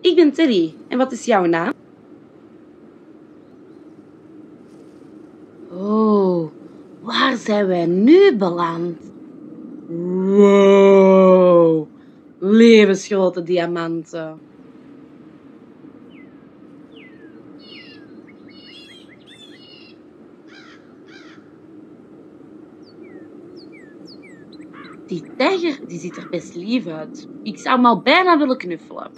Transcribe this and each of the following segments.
ik ben Teddy. En wat is jouw naam? Oh, waar zijn wij nu beland? Wow, levensgrote diamanten. Die tijger die ziet er best lief uit. Ik zou hem al bijna willen knuffelen.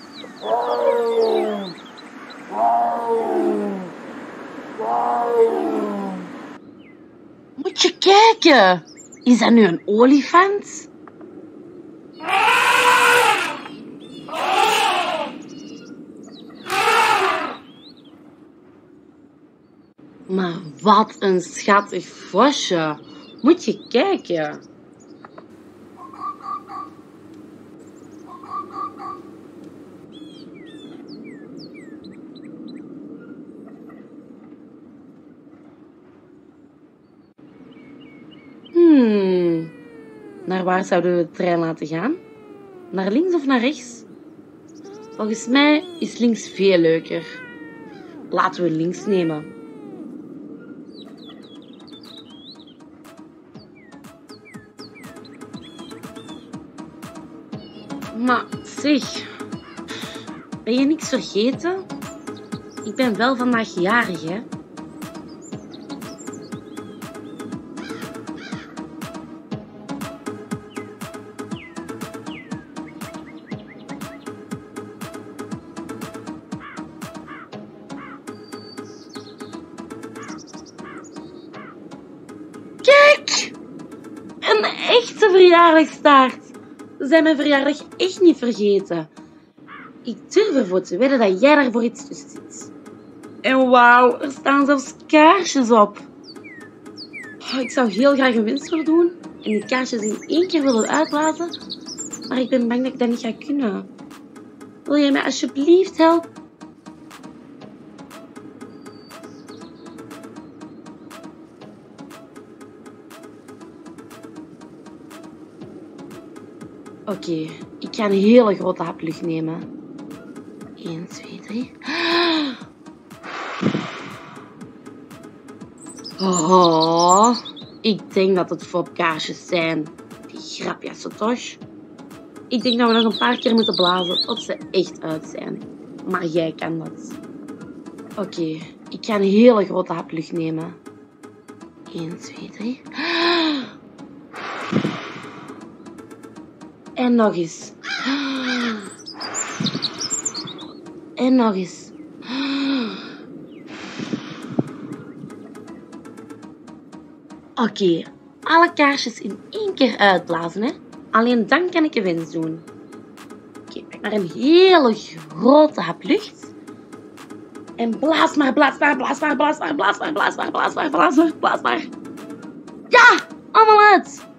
Moet je kijken. Is dat nu een olifant? Maar wat een schattig vosje. Moet je kijken. Naar waar zouden we de trein laten gaan? Naar links of naar rechts? Volgens mij is links veel leuker. Laten we links nemen. Maar zeg, ben je niks vergeten? Ik ben wel vandaag jarig, hè? Verjaardagstaart. Ze zijn mijn verjaardag echt niet vergeten. Ik durf ervoor te wedden dat jij daar voor iets tussen zit. En wauw, er staan zelfs kaarsjes op. Oh, ik zou heel graag een wens willen doen en die kaarsjes in één keer willen uitblazen, maar ik ben bang dat ik dat niet ga kunnen. Wil jij mij alsjeblieft helpen? Oké, ik ga een hele grote hap lucht nemen. 1, 2, 3. Oh, ik denk dat het fopkaarsjes zijn. Die grapjes, toch? Ik denk dat we nog een paar keer moeten blazen tot ze echt uit zijn. Maar jij kan dat. Oké, ik ga een hele grote hap lucht nemen. 1, 2, 3. En nog eens. En nog eens. Oké, alle kaarsjes in één keer uitblazen, hè? Alleen dan kan ik een wens doen. Oké, pak maar een hele grote hap lucht. En blaas maar, blaas maar, blaas maar, blaas maar, blaas maar, blaas maar, blaas maar, blaas maar, blaas maar. Ja, allemaal uit.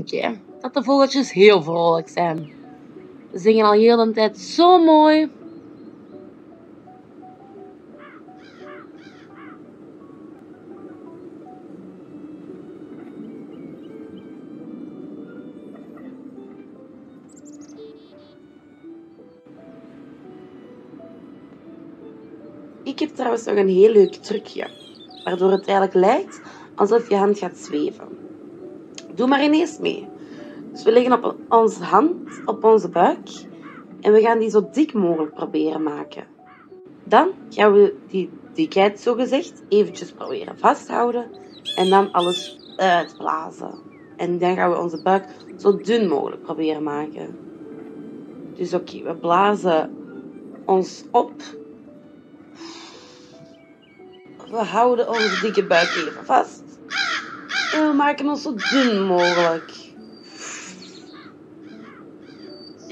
Denk dat de vogeltjes heel vrolijk zijn. Ze zingen al heel de tijd zo mooi. Ik heb trouwens nog een heel leuk trucje, waardoor het eigenlijk lijkt alsof je hand gaat zweven. Doe maar ineens mee. Dus we leggen op onze hand op onze buik en we gaan die zo dik mogelijk proberen maken. Dan gaan we die dikheid zogezegd eventjes proberen vasthouden en dan alles uitblazen. En dan gaan we onze buik zo dun mogelijk proberen maken. Dus oké, we blazen ons op. We houden onze dikke buik even vast. En we maken ons zo dun mogelijk.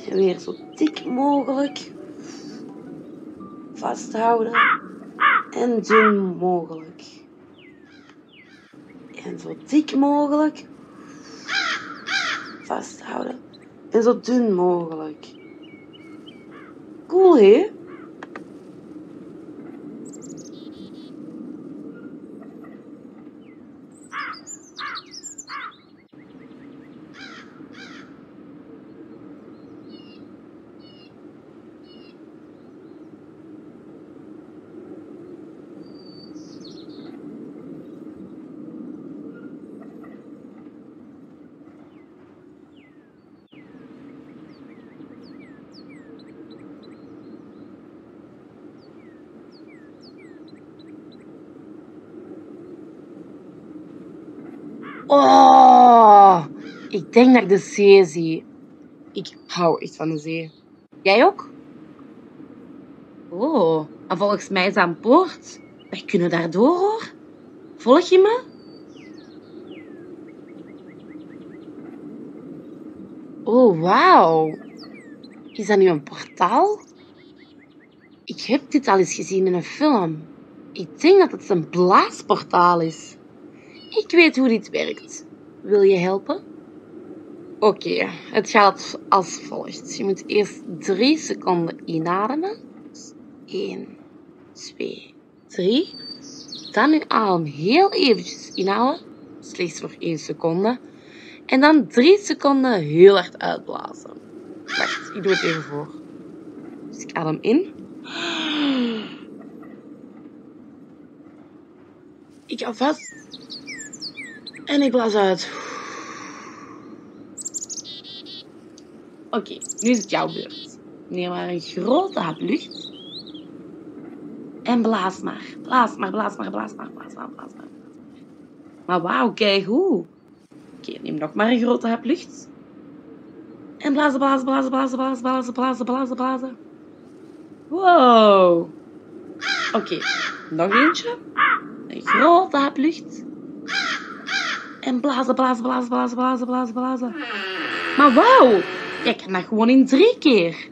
En weer zo dik mogelijk. Vasthouden. En dun mogelijk. En zo dik mogelijk. Vasthouden. En zo dun mogelijk. cool, hè? Oh, ik denk dat ik de zee zie. Ik hou echt van de zee. Jij ook? Oh, en volgens mij is dat een poort. Wij kunnen daardoor hoor. Volg je me? Oh, wauw. Is dat nu een portaal? Ik heb dit al eens gezien in een film. Ik denk dat het een blaasportaal is. Ik weet hoe dit werkt. Wil je helpen? Oké, het gaat als volgt. Je moet eerst drie seconden inademen. 1, 2, 3. Dan je adem heel eventjes inhouden. Slechts nog 1 seconde. En dan 3 seconden heel hard uitblazen. Wacht, ik doe het even voor. Dus ik adem in. Ik hou vast. En ik blaas uit. Oké, nu is het jouw beurt. Neem maar een grote hap lucht. En blaas maar. Blaas maar, blaas maar, blaas maar, blaas maar, blaas maar. Maar wauw, kijk hoe. Oké, neem nog maar een grote hap lucht. En blazen, blazen, blazen, blazen, blazen, blazen, blazen, blazen, blazen. Wow. Oké, nog eentje. Een grote hap lucht. En blazen, blazen, blazen, blazen, blazen, blazen, blazen. Maar wauw, jij kan dat gewoon in drie keer.